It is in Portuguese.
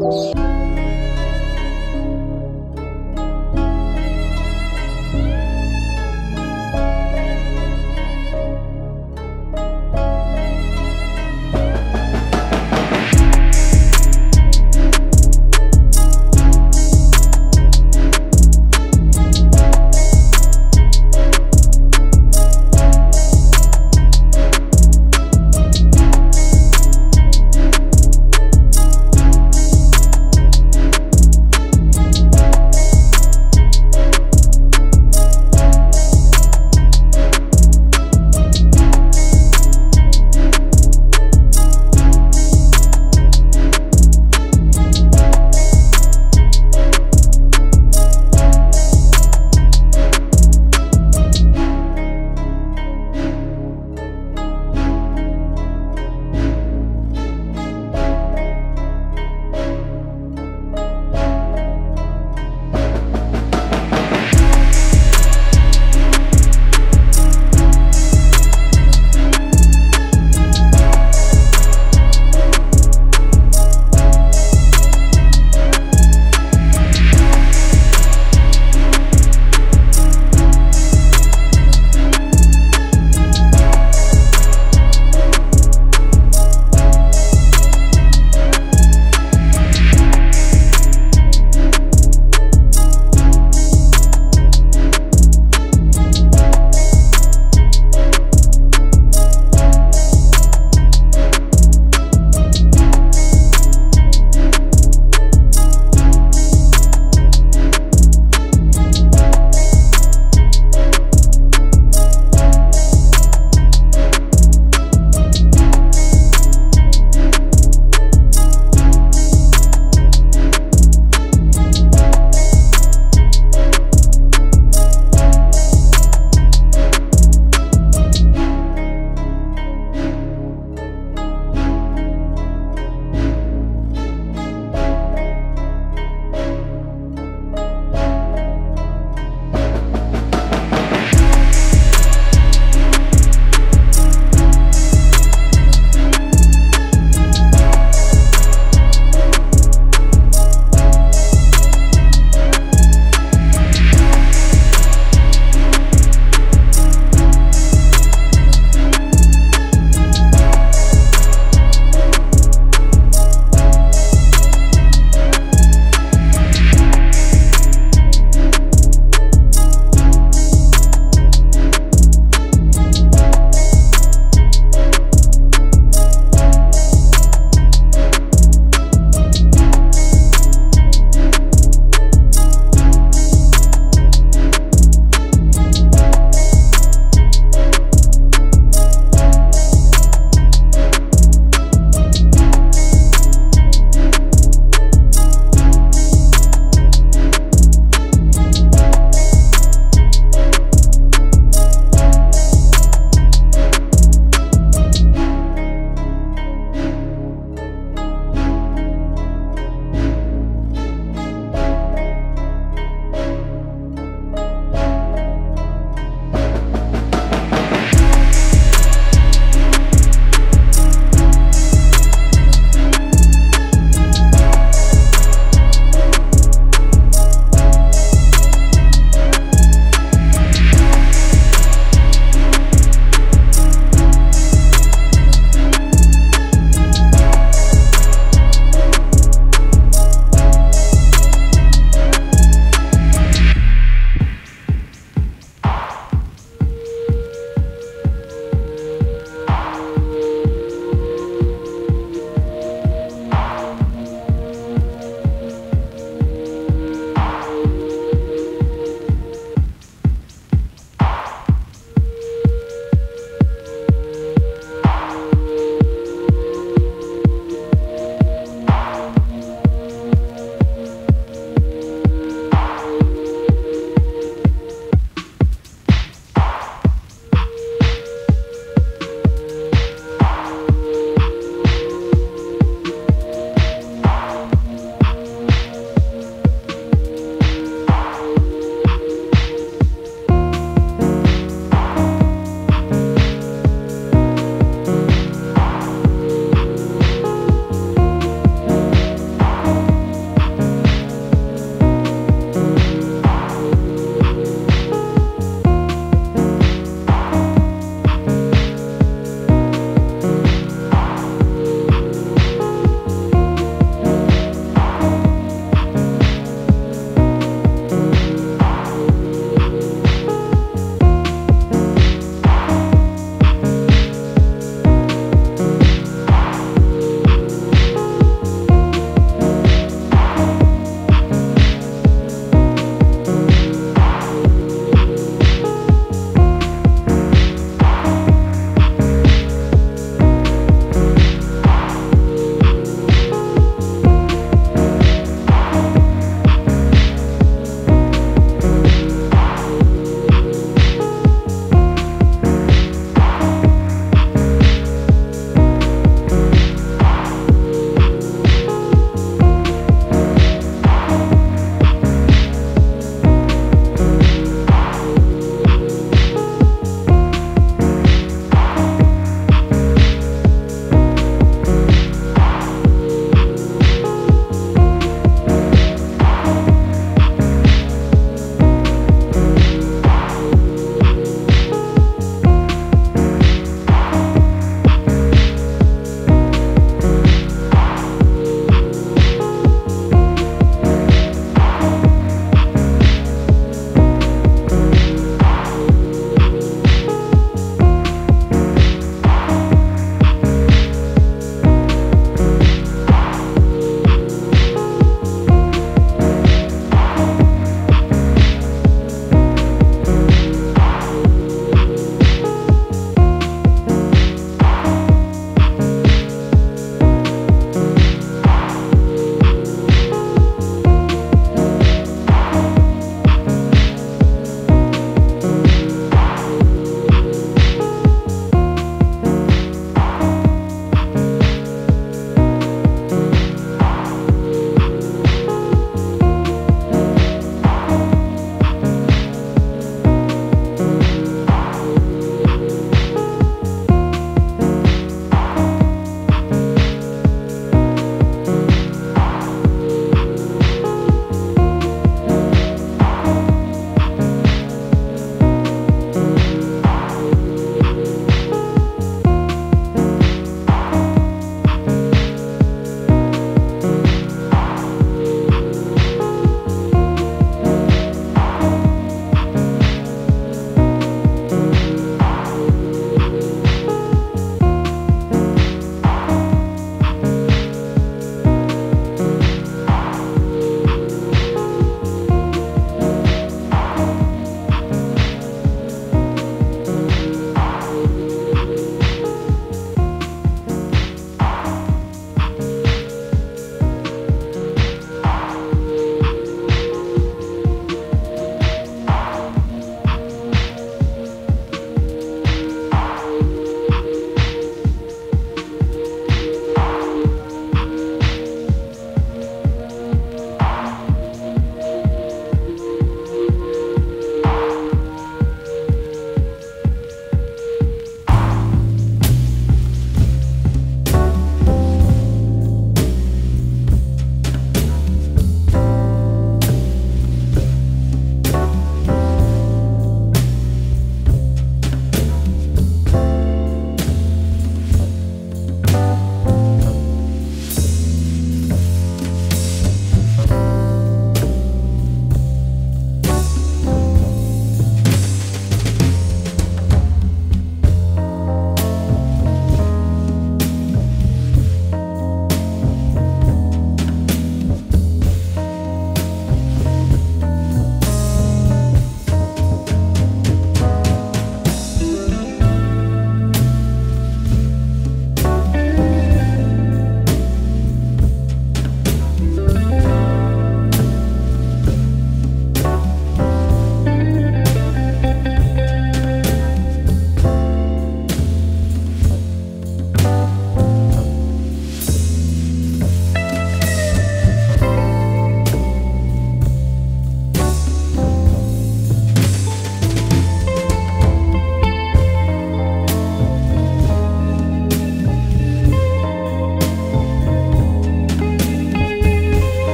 Música